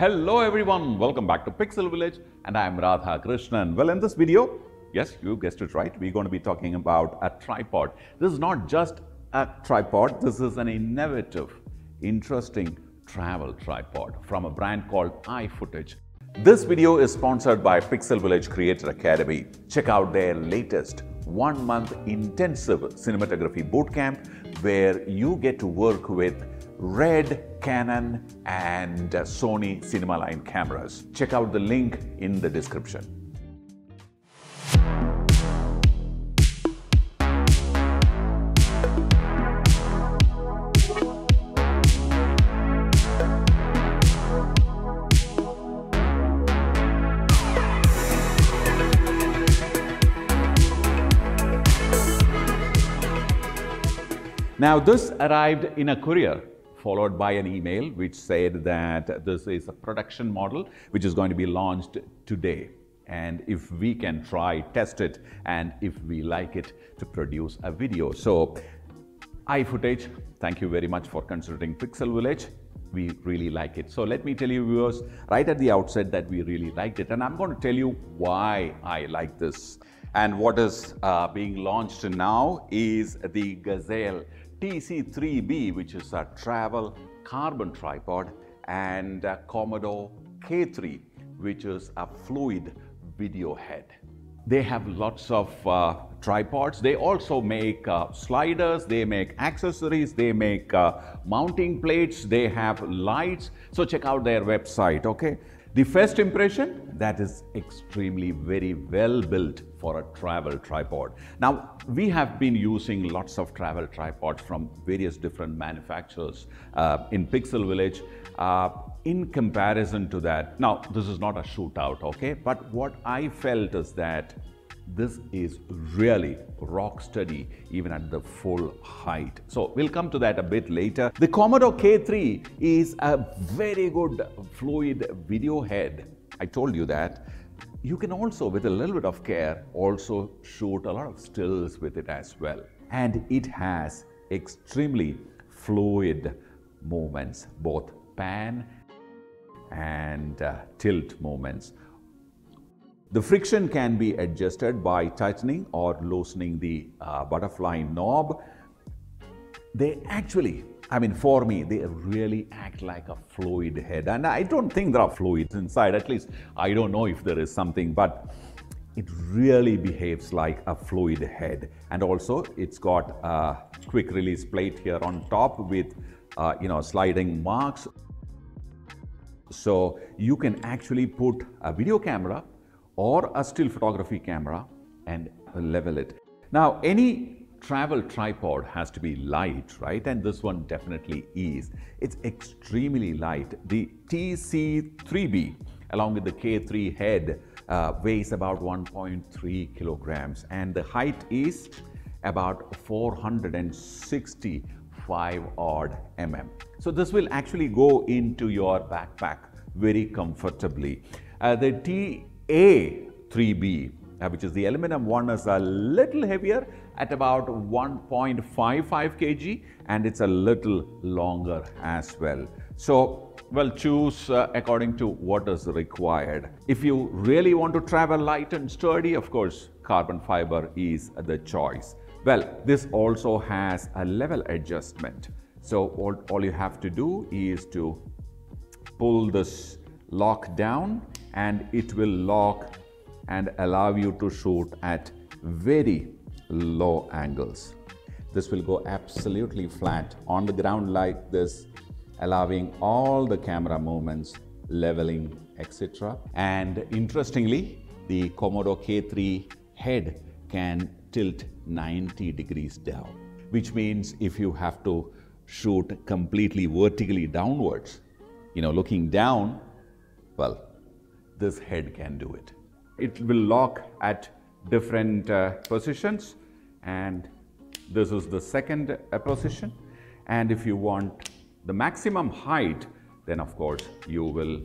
Hello everyone, welcome back to Pixel Village and I am Radhakrishnan. Well, in this video, yes, you guessed it right, we're going to be talking about a tripod. This is not just a tripod, this is an innovative, interesting travel tripod from a brand called iFootage. This video is sponsored by Pixel Village Creator Academy. Check out their latest one month intensive cinematography bootcamp where you get to work with Red, Canon, and Sony Cinema-Line cameras. Check out the link in the description. Now, this arrived in a courier followed by an email which said that this is a production model which is going to be launched today. And if we can try, test it, and if we like it, to produce a video. So, iFootage, thank you very much for considering Pixel Village. We really like it. So, let me tell you, viewers, right at the outset that we really liked it. And I'm going to tell you why I like this. And what is uh, being launched now is the Gazelle TC3B, which is a travel carbon tripod, and Komodo K3, which is a fluid video head. They have lots of uh, tripods. They also make uh, sliders, they make accessories, they make uh, mounting plates, they have lights. So check out their website, okay? The first impression, that is extremely very well built for a travel tripod. Now, we have been using lots of travel tripods from various different manufacturers uh, in Pixel Village. Uh, in comparison to that, now this is not a shootout, okay? But what I felt is that this is really rock steady even at the full height. So we'll come to that a bit later. The Komodo K3 is a very good fluid video head. I told you that. You can also, with a little bit of care, also shoot a lot of stills with it as well. And it has extremely fluid movements, both pan and uh, tilt movements. The friction can be adjusted by tightening or loosening the uh, butterfly knob. They actually, I mean, for me, they really act like a fluid head. And I don't think there are fluids inside, at least I don't know if there is something, but it really behaves like a fluid head. And also, it's got a quick release plate here on top with, uh, you know, sliding marks. So you can actually put a video camera or a still photography camera and level it. Now, any travel tripod has to be light, right? And this one definitely is. It's extremely light. The TC3B along with the K3 head uh, weighs about 1.3 kilograms and the height is about 465 odd mm. So this will actually go into your backpack very comfortably. Uh, the T a3B, uh, which is the aluminum one, is a little heavier at about 1.55 kg and it's a little longer as well. So, well, choose uh, according to what is required. If you really want to travel light and sturdy, of course, carbon fiber is the choice. Well, this also has a level adjustment. So, all, all you have to do is to pull this lock down and it will lock and allow you to shoot at very low angles. This will go absolutely flat on the ground like this, allowing all the camera movements, leveling, etc. And interestingly, the Komodo K3 head can tilt 90 degrees down, which means if you have to shoot completely vertically downwards, you know, looking down, well, this head can do it. It will lock at different uh, positions and this is the second uh, position and if you want the maximum height then of course you will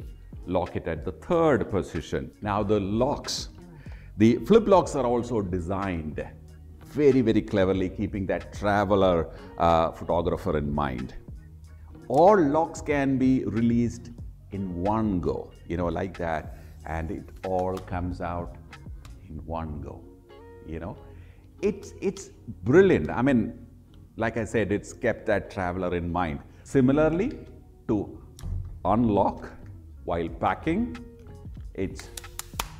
lock it at the third position. Now the locks, the flip locks are also designed very very cleverly keeping that traveler uh, photographer in mind. All locks can be released in one go, you know, like that. And it all comes out in one go, you know. It's, it's brilliant. I mean, like I said, it's kept that traveler in mind. Similarly, to unlock while packing, it's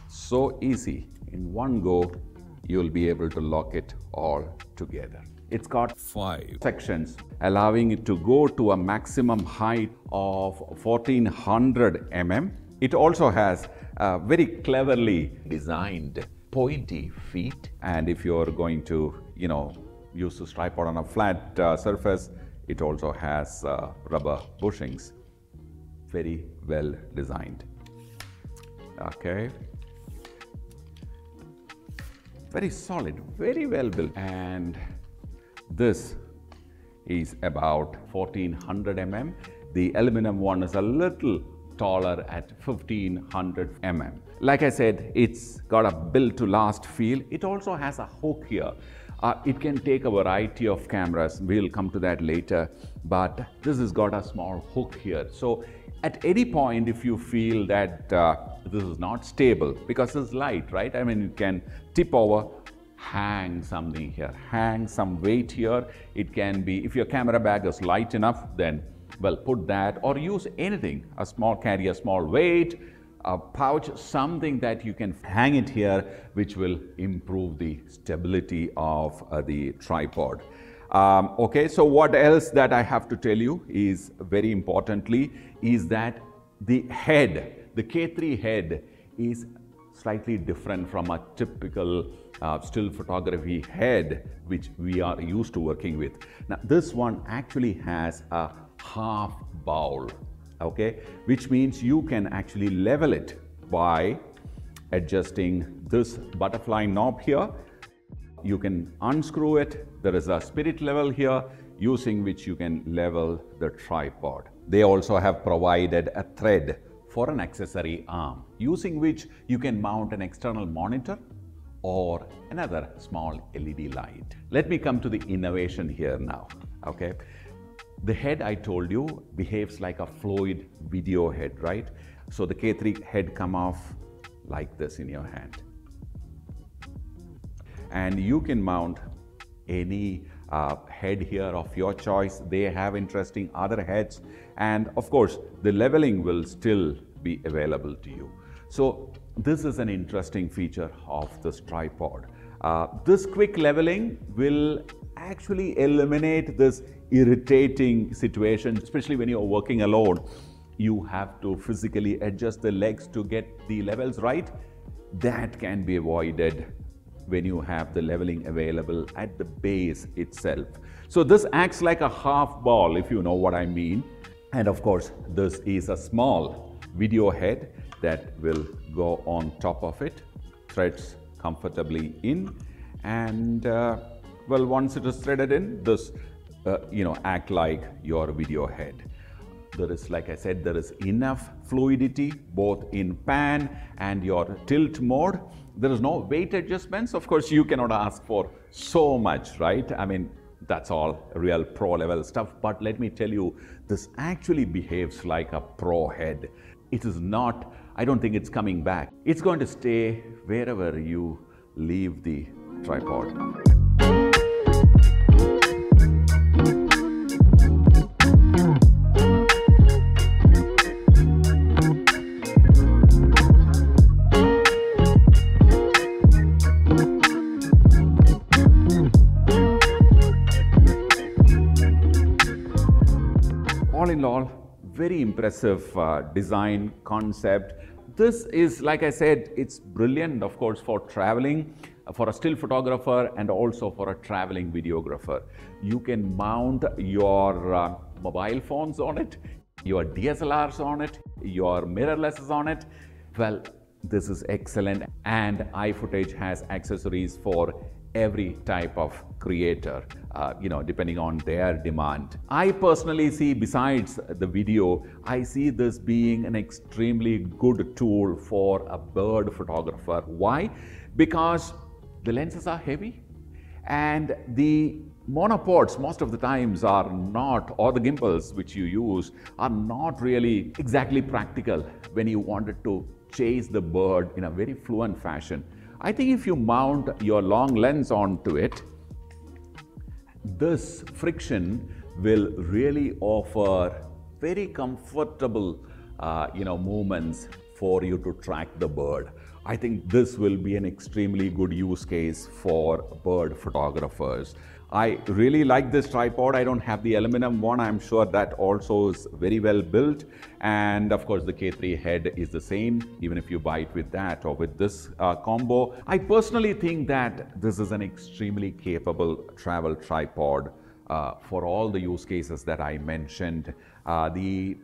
so easy. In one go, you'll be able to lock it all together. It's got five sections, allowing it to go to a maximum height of 1400 mm. It also has a very cleverly designed pointy feet. And if you're going to, you know, use this tripod on a flat uh, surface, it also has uh, rubber bushings. Very well designed. Okay. Very solid, very well built. And this is about 1400 mm. The aluminum one is a little taller at 1500 mm. Like I said, it's got a built to last feel. It also has a hook here. Uh, it can take a variety of cameras. We'll come to that later. But this has got a small hook here. So at any point, if you feel that uh, this is not stable, because it's light, right? I mean, you can tip over, hang something here, hang some weight here. It can be, if your camera bag is light enough, then well, put that or use anything, a small carry, a small weight, a pouch, something that you can hang it here, which will improve the stability of uh, the tripod. Um, okay, so what else that I have to tell you is very importantly is that the head, the K3 head is slightly different from a typical uh, still photography head which we are used to working with. Now this one actually has a half bowl okay which means you can actually level it by adjusting this butterfly knob here you can unscrew it there is a spirit level here using which you can level the tripod they also have provided a thread for an accessory arm using which you can mount an external monitor or another small LED light. Let me come to the innovation here now, okay? The head I told you behaves like a fluid video head, right? So the K3 head come off like this in your hand. And you can mount any uh, head here of your choice. They have interesting other heads. And of course, the leveling will still be available to you. So this is an interesting feature of this tripod. Uh, this quick leveling will actually eliminate this irritating situation, especially when you're working alone. You have to physically adjust the legs to get the levels right. That can be avoided when you have the leveling available at the base itself. So this acts like a half ball, if you know what I mean. And of course, this is a small video head that will go on top of it, threads comfortably in, and uh, well, once it is threaded in, this uh, you know, act like your video head. There is, like I said, there is enough fluidity both in pan and your tilt mode. There is no weight adjustments. Of course, you cannot ask for so much, right? I mean, that's all real pro level stuff. But let me tell you, this actually behaves like a pro head. It is not, I don't think it's coming back. It's going to stay wherever you leave the tripod. Very impressive uh, design concept. This is, like I said, it's brilliant, of course, for traveling, for a still photographer, and also for a traveling videographer. You can mount your uh, mobile phones on it, your DSLRs on it, your mirrorlesses on it. Well, this is excellent, and iFootage has accessories for every type of creator, uh, you know, depending on their demand. I personally see, besides the video, I see this being an extremely good tool for a bird photographer. Why? Because the lenses are heavy And the monopods most of the times are not, or the gimbals which you use are not really exactly practical when you wanted to chase the bird in a very fluent fashion. I think if you mount your long lens onto it, this friction will really offer very comfortable uh, you know, movements for you to track the bird. I think this will be an extremely good use case for bird photographers. I really like this tripod. I don't have the aluminum one. I'm sure that also is very well built. And of course, the K3 head is the same, even if you buy it with that or with this uh, combo. I personally think that this is an extremely capable travel tripod uh, for all the use cases that I mentioned. Uh, the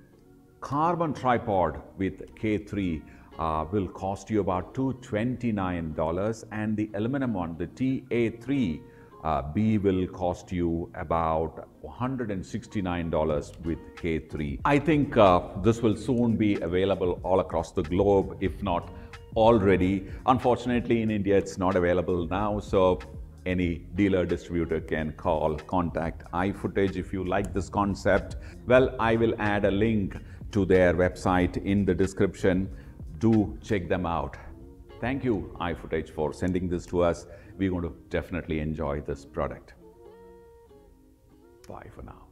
carbon tripod with K3 uh, will cost you about $229 and the aluminum one, the TA3 uh, B will cost you about $169 with K3. I think uh, this will soon be available all across the globe, if not already. Unfortunately, in India, it's not available now. So any dealer distributor can call, contact iFootage if you like this concept. Well, I will add a link to their website in the description. Do check them out. Thank you, iFootage, for sending this to us. We're going to definitely enjoy this product. Bye for now.